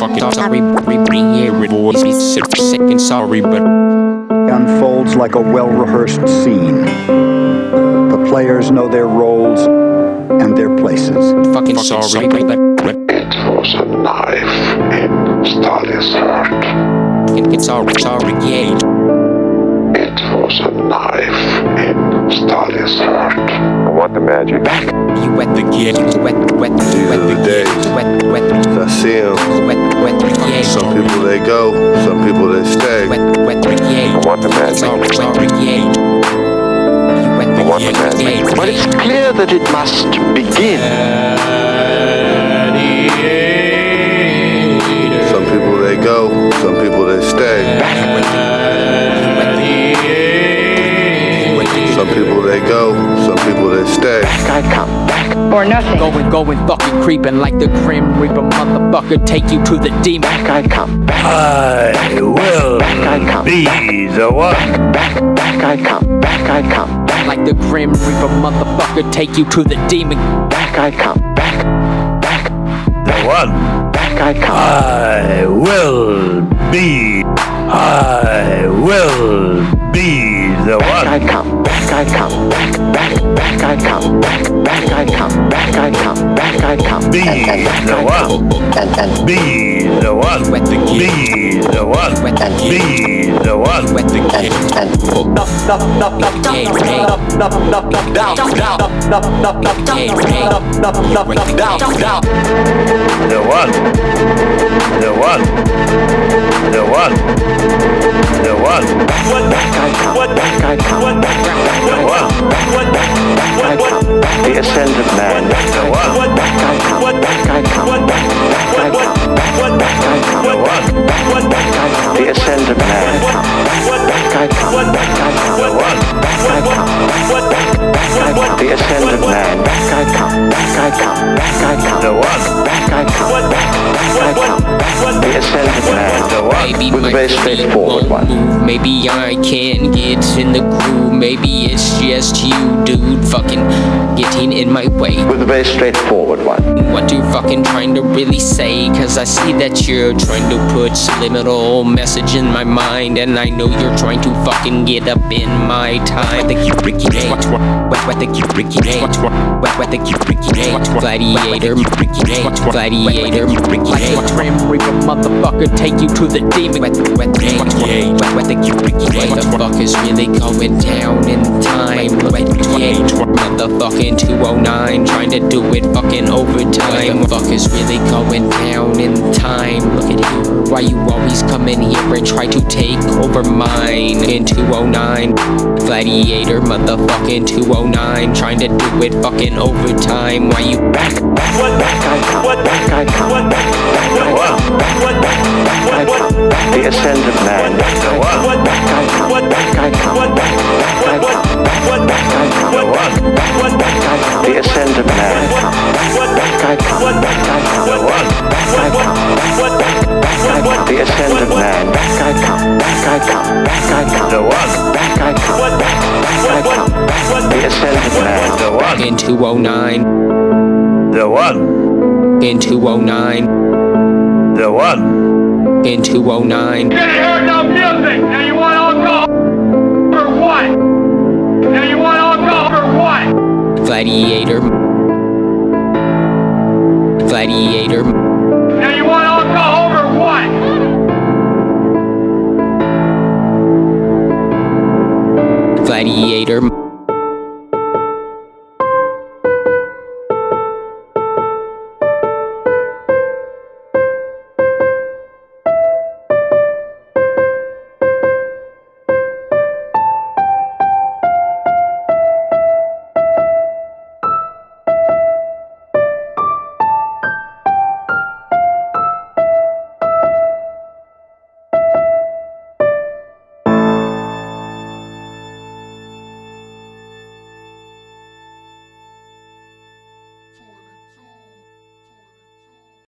fucking sorry, bring here, boys. Be sick and sorry, but unfolds like a well rehearsed scene. The players know their roles and their places. fucking sorry, but It was a knife in Stalin's heart. it's sorry, sorry, yeah. It was a knife in Stalin's heart. I want the magic. back. You wet the kid, you wet, wet, you wet the day. kid, you wet, wet, I see them. you wet, wet, yeah. Some people they go, some people they stay. Wet, wet, yeah. I want the magic. Sorry, sorry, yeah. You wet I want the magic. yeah. But it's clear that it must begin. Some people they go, some people they stay. Some people they go, some people they stay. I come back. or nothing. Going, going, fucking creeping like the Grim Reaper motherfucker. Take you to the demon. Back I come. Back I back, will I come. be the one. back. Back I come. Back I come. Back, Like the Grim Reaper motherfucker. Take you to the demon. back I come. Back. Back. The one. Back I come. I will be. I will I come. Back. Back I come. Back I come. Back I come. Be And- and back the I one. come. And and Be the one. Wet the kid. Be the one. Wet the kid. Be the one. Wet the and kid. and Yeah, yeah. The one. The one. The one. The one. back I come. Back I come. The one. Back I come. The ascended. The one. Back I come. Back I come. Back I come. Back I come. The one. Back I come. The ascended man. Back I come. Back I come. The one. Back I come. Back I come. The ascended man. Back I come. Back I come. Back I come. The one. Back I come. I come. The ascended man. The one. Maybe With a my very straightforward won't one. move. Maybe I can't get in the groove. Maybe it's just you, dude, fucking getting in my way. With a very straightforward one. What you fucking trying to really say? Cause I see that you're trying to put subliminal message in my mind, and I know you're trying to fucking get up in my time. The cute Ricky Day. Wet, wet, the cute Ricky Day. Wet, wet, the cute Ricky Day. Gladiator, Ricky Day. Gladiator, Ricky Day. Grim Reaper, motherfucker, take you to the demon. Wet, wet, day. Wet, wet, the cute Ricky Day. What the fuck is really going down in time? Wet, yeah. Motherfucking 209, trying to do it fucking overtime. What the fuck is really going down in time? Look at here. Why you always come in here and try to take over mine? In 209, Gladiator, motherfucking 209, trying to do it fucking overtime. Why you back? Back I come. Back I come. Back I come. Back I come. The ascended man. The one. Back I come. Back I come. Back I come. Back I come. The one. Back I come. The ascended man. Back I come. Back I come. Back I come. The ascended man. Back I come. Back I come. Back I come. Back I come. Back I come. The ascended man. The one. In 209, The one. in 209, The one. in 209. Didn't hear no music. Now you want alcohol for later.